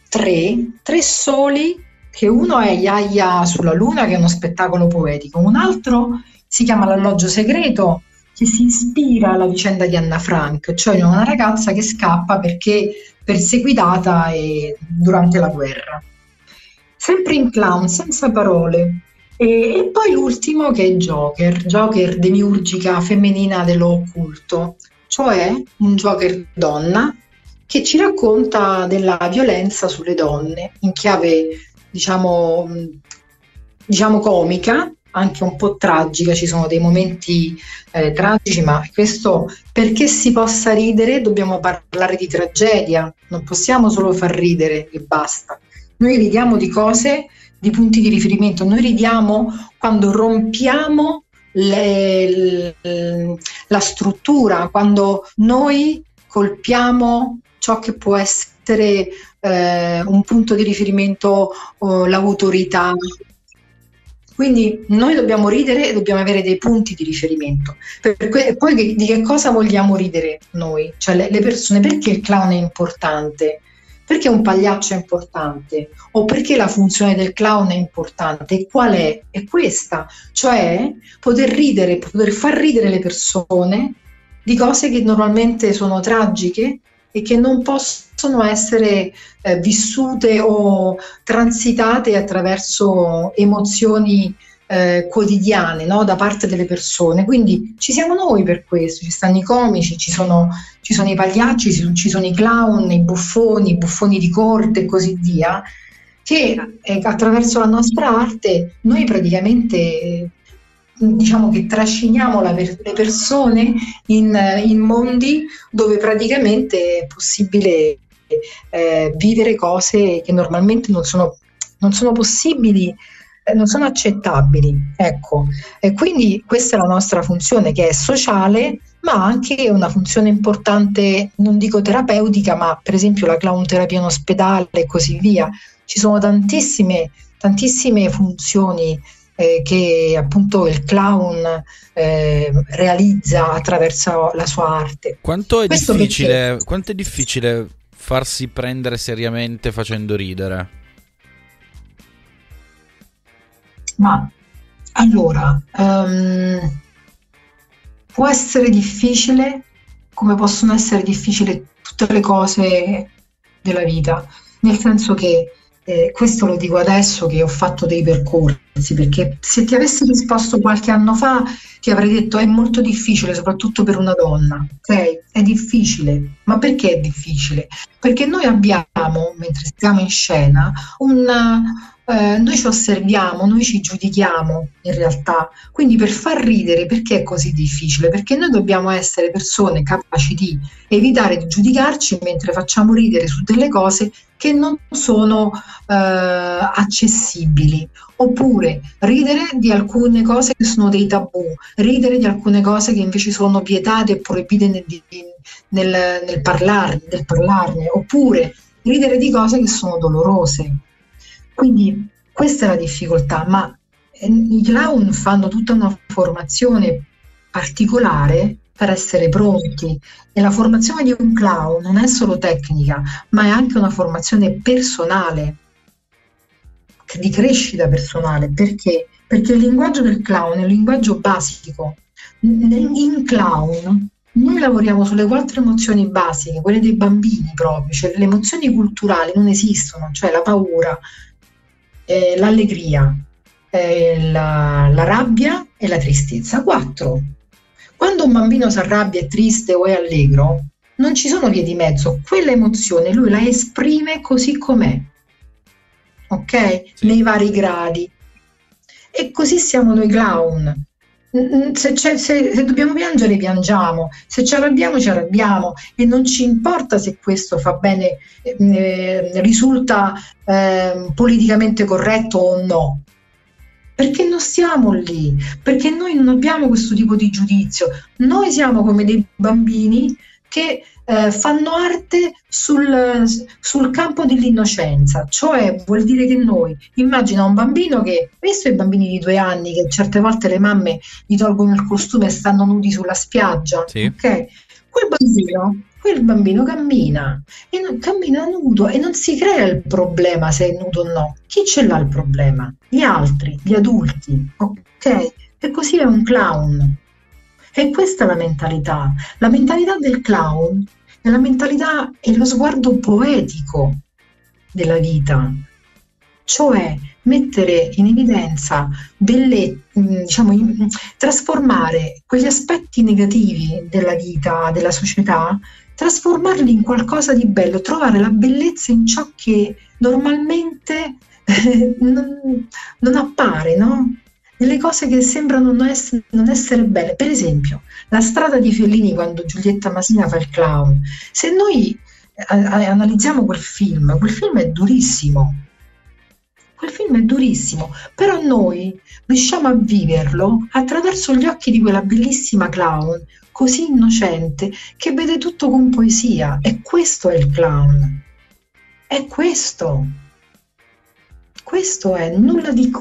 tre, tre soli, che uno è Yaya sulla Luna, che è uno spettacolo poetico, un altro si chiama L'alloggio segreto, che si ispira alla vicenda di Anna Frank, cioè una ragazza che scappa perché perseguitata durante la guerra. Sempre in clown, senza parole. E, e, poi l'ultimo che è Joker, Joker demiurgica femminina dello occulto, cioè un Joker donna che ci racconta della violenza sulle donne in chiave, diciamo, diciamo comica, anche un po' tragica, ci sono dei momenti eh, tragici, ma questo perché si possa ridere dobbiamo parlare di tragedia, non possiamo solo far ridere e basta. Noi ridiamo di cose, di punti di riferimento, noi ridiamo quando rompiamo le, la struttura, quando noi colpiamo ciò che può essere eh, un punto di riferimento, oh, l'autorità, quindi noi dobbiamo ridere e dobbiamo avere dei punti di riferimento. E poi di che cosa vogliamo ridere noi, cioè le, le persone? Perché il clown è importante? Perché un pagliaccio è importante? O perché la funzione del clown è importante? Qual è? È questa, cioè poter ridere, poter far ridere le persone di cose che normalmente sono tragiche e che non possono essere eh, vissute o transitate attraverso emozioni eh, quotidiane no? da parte delle persone. Quindi ci siamo noi per questo, ci stanno i comici, ci sono, ci sono i pagliacci, ci sono, ci sono, i clown, i buffoni, i buffoni di corte e così via, che eh, attraverso la nostra arte noi praticamente diciamo che trasciniamo per- le persone in, in, mondi dove praticamente è possibile eh, vivere cose che normalmente non sono, non sono possibili, eh, non sono accettabili. Ecco, e quindi questa è la nostra funzione che è sociale, ma anche una funzione importante, non dico terapeutica, ma per esempio la clown terapia in ospedale e così via. Ci sono tantissime, tantissime funzioni eh, che appunto il clown eh, realizza attraverso la sua arte. Quanto è, difficile, quanto è difficile farsi prendere seriamente facendo ridere? Ma allora, um, può essere difficile come possono essere difficili tutte le cose della vita, nel senso che eh, questo lo dico adesso che ho fatto dei percorsi, perché se ti avessi risposto qualche anno fa ti avrei detto è molto difficile, soprattutto per una donna. Ok, è difficile. Ma perché è difficile? Perché noi abbiamo, mentre stiamo in scena, un eh, noi ci osserviamo, noi ci giudichiamo in realtà. Quindi per far ridere perché è così difficile? Perché noi dobbiamo essere persone capaci di evitare di giudicarci mentre facciamo ridere su delle cose che non sono eh, accessibili. Oppure ridere di alcune cose che sono dei tabù, ridere di alcune cose che invece sono vietate e proibite nel, nel, nel, parlarne, nel parlarne, oppure ridere di cose che sono dolorose. Quindi questa è la difficoltà, ma eh, i clown fanno tutta una formazione particolare per essere pronti e la formazione di un clown non è solo tecnica, ma è anche una formazione personale. di crescita personale. Perché? Perché il linguaggio del clown è un linguaggio basico. In clown noi lavoriamo sulle quattro emozioni basiche, quelle dei bambini proprio, cioè le emozioni culturali non esistono, cioè la paura, eh, l'allegria, eh, la, la rabbia e la tristezza. Quattro. Quando un bambino si arrabbia, è triste o è allegro, non ci sono vie di mezzo, quella emozione lui la esprime così com'è, ok? Sì. Nei vari gradi. E così siamo noi clown. Se, se, se, dobbiamo piangere, piangiamo, se ci arrabbiamo, ci arrabbiamo e non ci importa se questo fa bene, eh, risulta eh, politicamente corretto o no. Perché non stiamo lì, perché noi non abbiamo questo tipo di giudizio. Noi siamo come dei bambini che eh, fanno arte sul, sul, campo dell'innocenza, cioè vuol dire che noi, immagina un bambino che, visto i bambini di due anni che certe volte le mamme gli tolgono il costume e stanno nudi sulla spiaggia, sì. ok? Quel bambino, quel bambino cammina e non, cammina nudo e non si crea il problema se è nudo o no. Chi ce l'ha il problema? Gli altri, gli adulti, ok? E così è un clown. E questa è la mentalità. La mentalità del clown è la mentalità e lo sguardo poetico della vita, cioè mettere in evidenza delle, mm, diciamo, trasformare quegli aspetti negativi della vita, della società, trasformarli in qualcosa di bello, trovare la bellezza in ciò che normalmente eh, non, non appare, no? Delle cose che sembrano non essere, non essere, belle. Per esempio, la strada di Fellini quando Giulietta Masina fa il clown. Se noi a, a, analizziamo quel film, quel film è durissimo. Quel film è durissimo, però noi riusciamo a viverlo attraverso gli occhi di quella bellissima clown, così innocente, che vede tutto con poesia. E questo è il clown. È questo questo è, nulla di...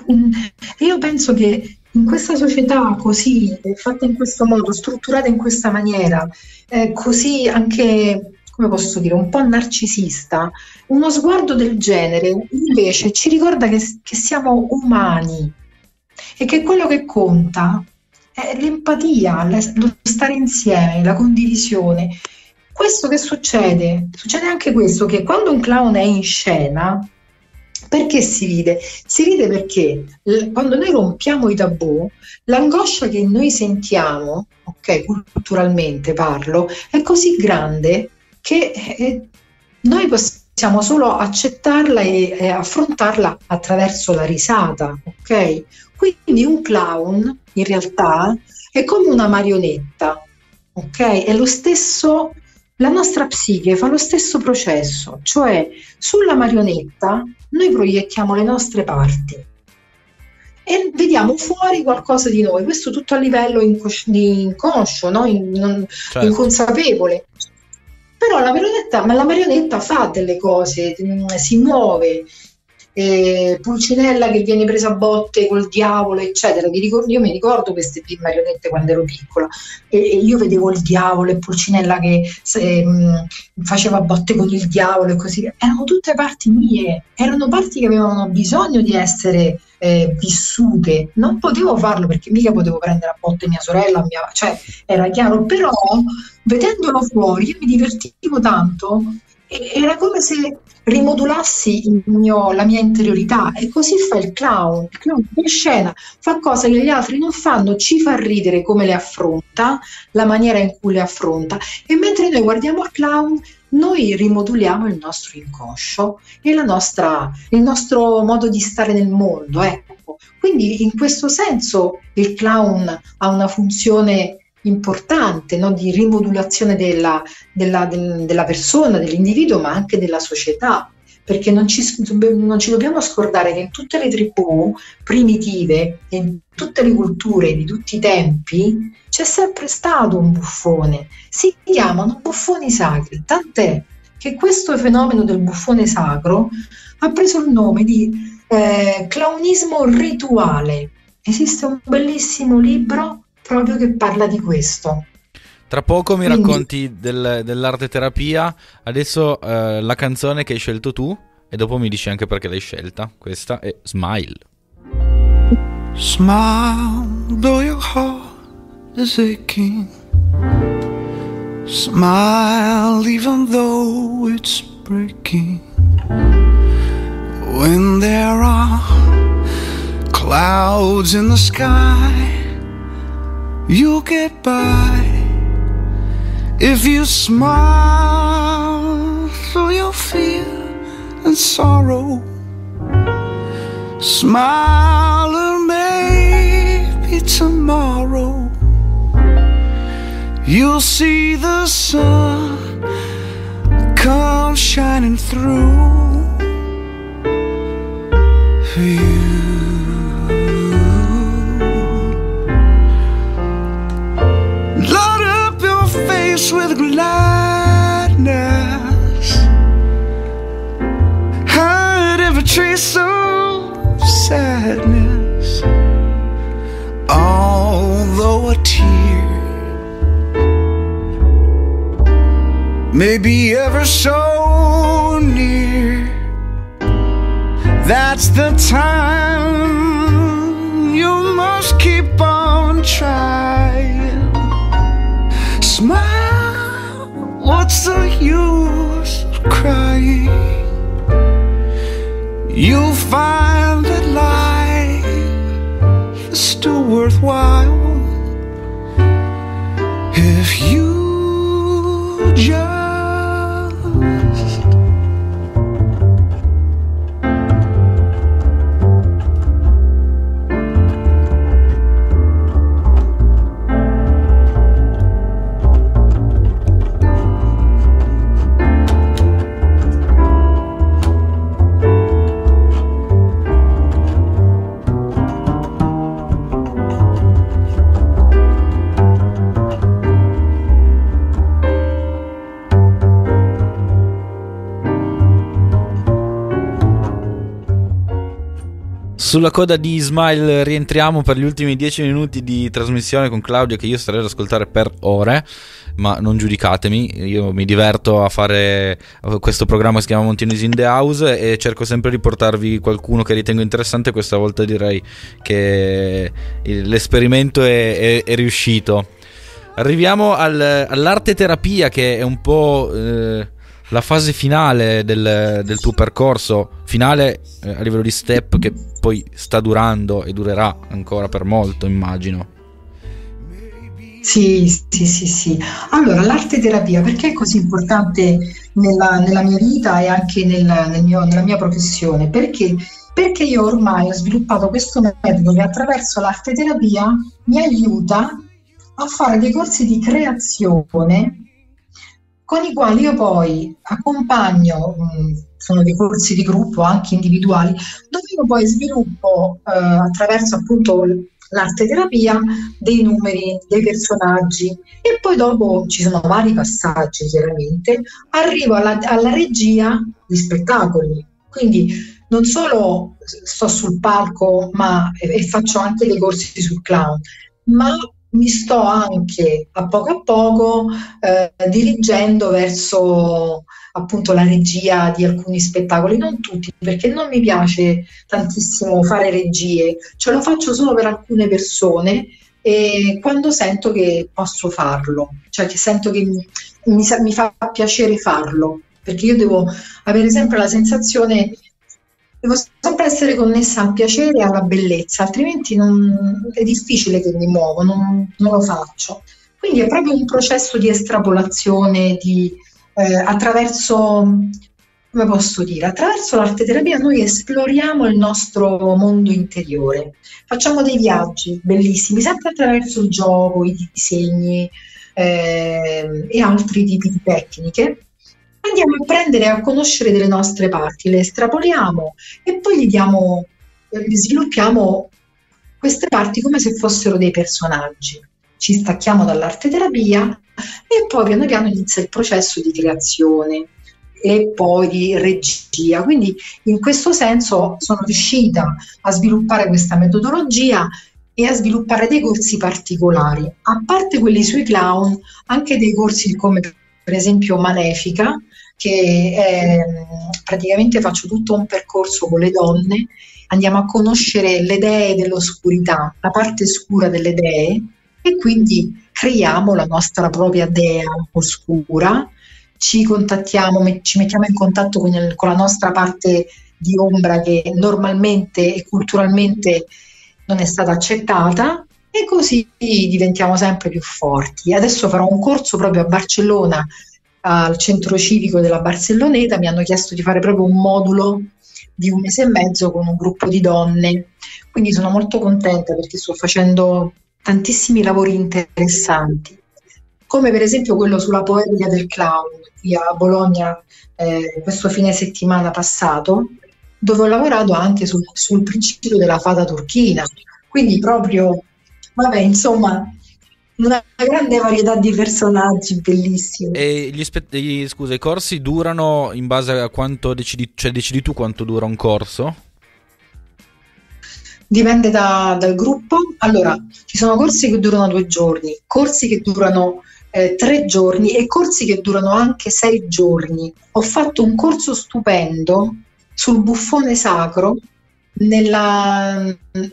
Io penso che in questa società così, fatta in questo modo, strutturata in questa maniera, eh, così anche, come posso dire, un po' narcisista, uno sguardo del genere invece ci ricorda che, che siamo umani e che quello che conta è l'empatia, lo stare insieme, la condivisione. Questo che succede? Succede anche questo, che quando un clown è in scena, perché si ride? Si ride perché quando noi rompiamo i tabù, l'angoscia che noi sentiamo, ok, culturalmente parlo, è così grande che eh, noi possiamo solo accettarla e, e affrontarla attraverso la risata, ok? Quindi un clown in realtà è come una marionetta, ok? È lo stesso la nostra psiche fa lo stesso processo, cioè sulla marionetta noi proiettiamo le nostre parti e vediamo fuori qualcosa di noi, questo tutto a livello inconscio, di inconscio, no? In, non, certo. inconsapevole. Però la marionetta, la marionetta fa delle cose, si muove, eh, Pulcinella che viene presa a botte col diavolo, eccetera. Mi ricordo, io mi ricordo queste marionette quando ero piccola e, e io vedevo il diavolo e Pulcinella che se, mh, faceva botte con il diavolo e così. Erano tutte parti mie, erano parti che avevano bisogno di essere eh, vissute. Non potevo farlo perché mica potevo prendere a botte mia sorella, mia, cioè era chiaro, però vedendolo fuori io mi divertivo tanto era come se rimodulassi mio, la mia interiorità e così fa il clown. Il clown in scena fa cose che gli altri non fanno, ci fa ridere come le affronta, la maniera in cui le affronta e mentre noi guardiamo il clown noi rimoduliamo il nostro inconscio e nostra, il nostro modo di stare nel mondo. Ecco. Quindi in questo senso il clown ha una funzione importante no? di rimodulazione della, della, del, della, persona, dell'individuo, ma anche della società. Perché non ci, non ci dobbiamo scordare che in tutte le tribù primitive e in tutte le culture di tutti i tempi c'è sempre stato un buffone. Si chiamano buffoni sacri, tant'è che questo fenomeno del buffone sacro ha preso il nome di eh, clownismo rituale. Esiste un bellissimo libro proprio che parla di questo. Tra poco mi Quindi... racconti del, dell'arte terapia, adesso eh, la canzone che hai scelto tu e dopo mi dici anche perché l'hai scelta. Questa è Smile. Smile, though your heart is aching. Smile, even though it's breaking. When there are clouds in the sky, you'll get by if you smile through your fear and sorrow. Smile and maybe tomorrow you'll see the sun come shining through with gladness. Hide every trace of sadness. Although a tear may be ever so near, that's the time you must keep on trying. Smile, what's the use of crying? You'll find that life is still worthwhile Sulla coda di Smile rientriamo per gli ultimi 10 minuti di trasmissione con Claudio che io starei ad ascoltare per ore, ma non giudicatemi, io mi diverto a fare questo programma che si chiama Montinos in the House e cerco sempre di portarvi qualcuno che ritengo interessante, questa volta direi che l'esperimento è, è, è riuscito. Arriviamo al, all'arte terapia che è un po'... Eh, la fase finale del, del tuo percorso, finale eh, a livello di step che poi sta durando e durerà ancora per molto, immagino. Sì, sì, sì, sì. Allora, l'arte terapia perché è così importante nella, nella mia vita e anche nel, nel mio, nella mia professione? Perché, perché io ormai ho sviluppato questo metodo che attraverso l'arte terapia mi aiuta a fare dei corsi di creazione con i quali io poi accompagno, mh, sono dei corsi di gruppo anche individuali, dove io poi sviluppo eh, attraverso appunto l'arte terapia dei numeri, dei personaggi. E poi dopo ci sono vari passaggi chiaramente, arrivo alla, alla regia di spettacoli, quindi non solo sto sul palco ma, e, e faccio anche dei corsi sul clown, ma mi sto anche a poco a poco eh, dirigendo verso appunto la regia di alcuni spettacoli, non tutti, perché non mi piace tantissimo fare regie, ce lo faccio solo per alcune persone e quando sento che posso farlo, cioè che sento che mi, mi, mi fa piacere farlo, perché io devo avere sempre la sensazione devo sempre essere connessa al piacere e alla bellezza, altrimenti non, è difficile che mi muovo, non, non, lo faccio. Quindi è proprio un processo di estrapolazione di, eh, attraverso, come posso dire, attraverso l'arte terapia noi esploriamo il nostro mondo interiore, facciamo dei viaggi bellissimi, sempre attraverso il gioco, i disegni eh, e altri tipi di tecniche andiamo a prendere a conoscere delle nostre parti, le estrapoliamo e poi gli diamo, gli sviluppiamo queste parti come se fossero dei personaggi. Ci stacchiamo dall'arte terapia e poi piano piano inizia il processo di creazione e poi di regia. Quindi in questo senso sono riuscita a sviluppare questa metodologia e a sviluppare dei corsi particolari, a parte quelli sui clown, anche dei corsi come per esempio Malefica, che è, praticamente faccio tutto un percorso con le donne, andiamo a conoscere le dee dell'oscurità, la parte scura delle dee e quindi creiamo la nostra propria dea oscura, ci contattiamo, ci mettiamo in contatto con, il, con la nostra parte di ombra che normalmente e culturalmente non è stata accettata e così diventiamo sempre più forti. Adesso farò un corso proprio a Barcellona, al centro civico della Barcelloneta, mi hanno chiesto di fare proprio un modulo di un mese e mezzo con un gruppo di donne, quindi sono molto contenta perché sto facendo tantissimi lavori interessanti, come per esempio quello sulla poetica del clown qui a Bologna eh, questo fine settimana passato, dove ho lavorato anche sul, sul principio della fata turchina, quindi proprio, vabbè, insomma, una grande varietà di personaggi bellissimi. E gli, spe- gli, scusa, i corsi durano in base a quanto decidi, cioè decidi tu quanto dura un corso? Dipende da, dal gruppo. Allora, ci sono corsi che durano due giorni, corsi che durano eh, tre giorni e corsi che durano anche sei giorni. Ho fatto un corso stupendo sul buffone sacro nella,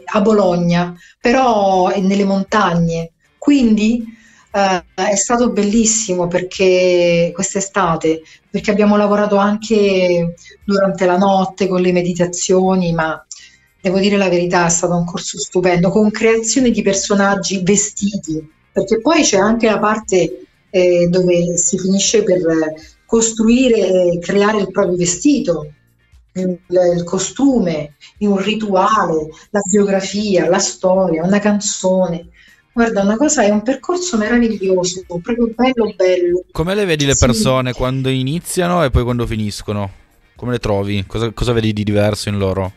a Bologna, però nelle montagne. Quindi eh, è stato bellissimo perché quest'estate, perché abbiamo lavorato anche durante la notte con le meditazioni, ma devo dire la verità, è stato un corso stupendo, con creazione di personaggi vestiti, perché poi c'è anche la parte eh, dove si finisce per costruire e creare il proprio vestito, il, il costume, un rituale, la biografia, la storia, una canzone. Guarda, una cosa è un percorso meraviglioso, proprio bello bello. Come le vedi le persone sì. quando iniziano e poi quando finiscono? Come le trovi? Cosa, cosa vedi di diverso in loro?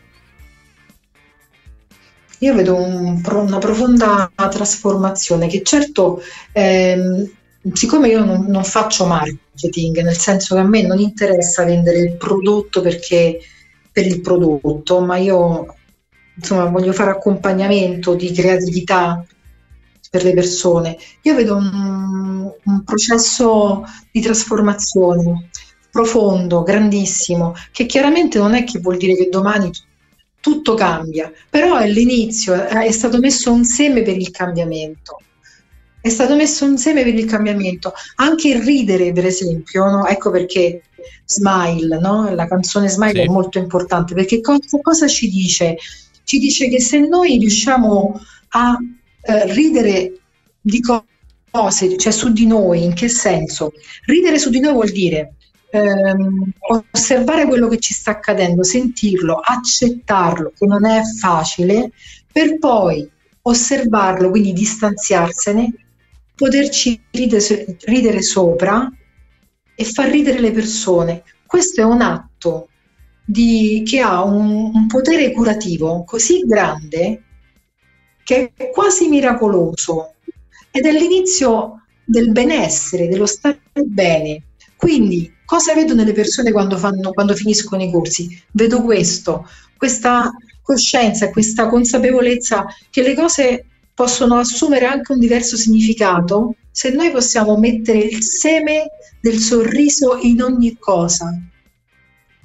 io vedo un, una profonda trasformazione che certo, ehm, siccome io non, non, faccio marketing, nel senso che a me non interessa vendere il prodotto perché per il prodotto, ma io insomma voglio fare accompagnamento di creatività per le persone. Io vedo un, un processo di trasformazione profondo, grandissimo, che chiaramente non è che vuol dire che domani tutto cambia, però all'inizio è stato messo un seme per il cambiamento. È stato messo un seme per il cambiamento. Anche il ridere, per esempio, no? ecco perché Smile, no? la canzone Smile sì. è molto importante, perché cosa, cosa, ci dice? Ci dice che se noi riusciamo a eh, ridere di cose, cioè su di noi, in che senso? Ridere su di noi vuol dire ehm, osservare quello che ci sta accadendo, sentirlo, accettarlo, che non è facile, per poi osservarlo, quindi distanziarsene, poterci ridere, ridere sopra e far ridere le persone. Questo è un atto di, che ha un, un potere curativo così grande che è quasi miracoloso ed è l'inizio del benessere, dello stare bene. Quindi Cosa vedo nelle persone quando, fanno, quando finiscono i corsi? Vedo questo, questa coscienza, questa consapevolezza che le cose possono assumere anche un diverso significato se noi possiamo mettere il seme del sorriso in ogni cosa.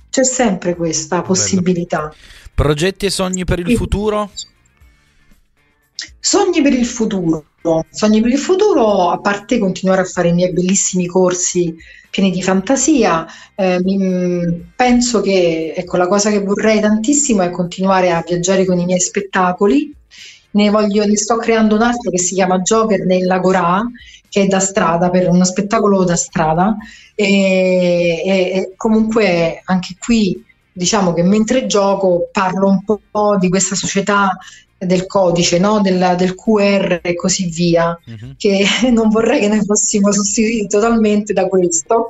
C'è sempre questa possibilità. Progetti e sogni per il e futuro? Sogni per il futuro. Sogni per il futuro, a parte continuare a fare i miei bellissimi corsi pieni di fantasia. Eh, mi, penso che ecco, la cosa che vorrei tantissimo è continuare a viaggiare con i miei spettacoli. Ne, voglio, ne sto creando un altro che si chiama Joker nell'Agorà, che è da strada, per uno spettacolo da strada. E, e comunque anche qui diciamo che mentre gioco parlo un po' di questa società del codice, no? del, del, QR e così via, uh-huh. che non vorrei che noi fossimo sostituiti totalmente da questo.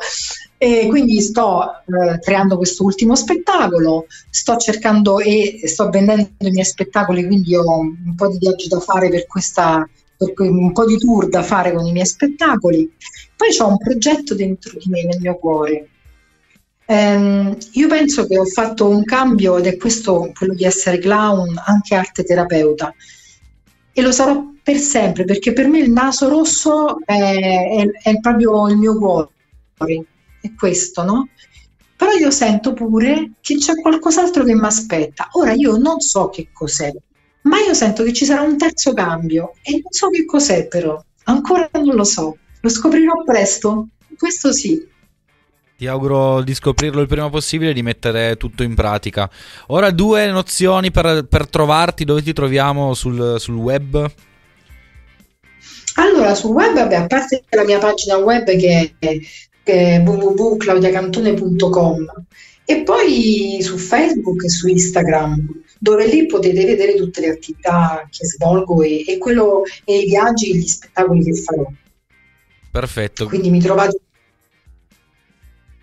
E quindi sto eh, creando questo ultimo spettacolo, sto cercando e sto vendendo i miei spettacoli, quindi ho un po' di viaggi da fare per questa, per un po' di tour da fare con i miei spettacoli. Poi ho un progetto dentro di me, nel mio cuore, Ehm, io penso che ho fatto un cambio ed è questo quello di essere clown, anche arte terapeuta. E lo sarò per sempre perché per me il naso rosso è, è, è proprio il mio cuore. è questo, no? Però io sento pure che c'è qualcos'altro che mi aspetta. Ora io non so che cos'è, ma io sento che ci sarà un terzo cambio e non so che cos'è però, ancora non lo so, lo scoprirò presto, questo sì. Ti auguro di scoprirlo il prima possibile e di mettere tutto in pratica. Ora due nozioni per, per trovarti, dove ti troviamo sul, sul web? Allora, sul web, vabbè, a parte la mia pagina web che è, che è www.claudiacantone.com e poi su Facebook e su Instagram, dove lì potete vedere tutte le attività che svolgo e, e, quello, e i viaggi e gli spettacoli che farò. Perfetto. Quindi mi trovate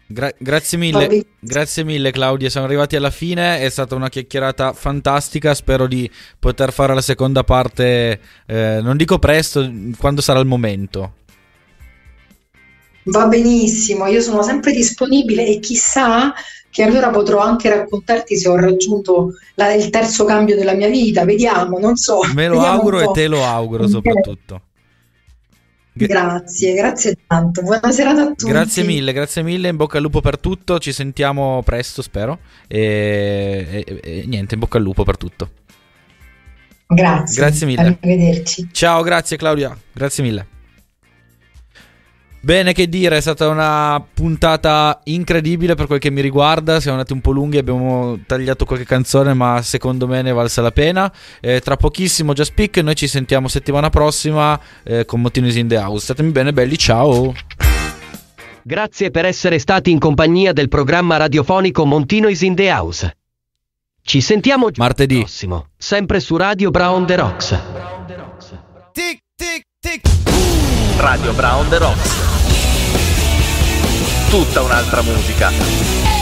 Gra- grazie mille, grazie mille Claudia, siamo arrivati alla fine, è stata una chiacchierata fantastica, spero di poter fare la seconda parte, eh, non dico presto, quando sarà il momento. Va benissimo, io sono sempre disponibile e chissà che allora potrò anche raccontarti se ho raggiunto la, il terzo cambio della mia vita, vediamo, non so. Me lo auguro e te lo auguro soprattutto. Grazie, grazie tanto. Buona serata a tutti. Grazie mille, grazie mille. In bocca al lupo per tutto. Ci sentiamo presto, spero. E, e, e niente, in bocca al lupo per tutto. Grazie. Grazie mille. Arrivederci. Ciao, grazie Claudia. Grazie mille. Bene, che dire, è stata una puntata incredibile per quel che mi riguarda. Siamo andati un po' lunghi, abbiamo tagliato qualche canzone, ma secondo me ne valsa la pena. Eh, tra pochissimo Just Speak, noi ci sentiamo settimana prossima eh, con Motinis in the House. Statemi bene, belli, ciao. Grazie per essere stati in compagnia del programma radiofonico Montino is in the House. Ci sentiamo martedì prossimo, sempre su Radio Brown The Rocks. Tic, tic, tic. Radio Brown The Rocks tutta un'altra musica.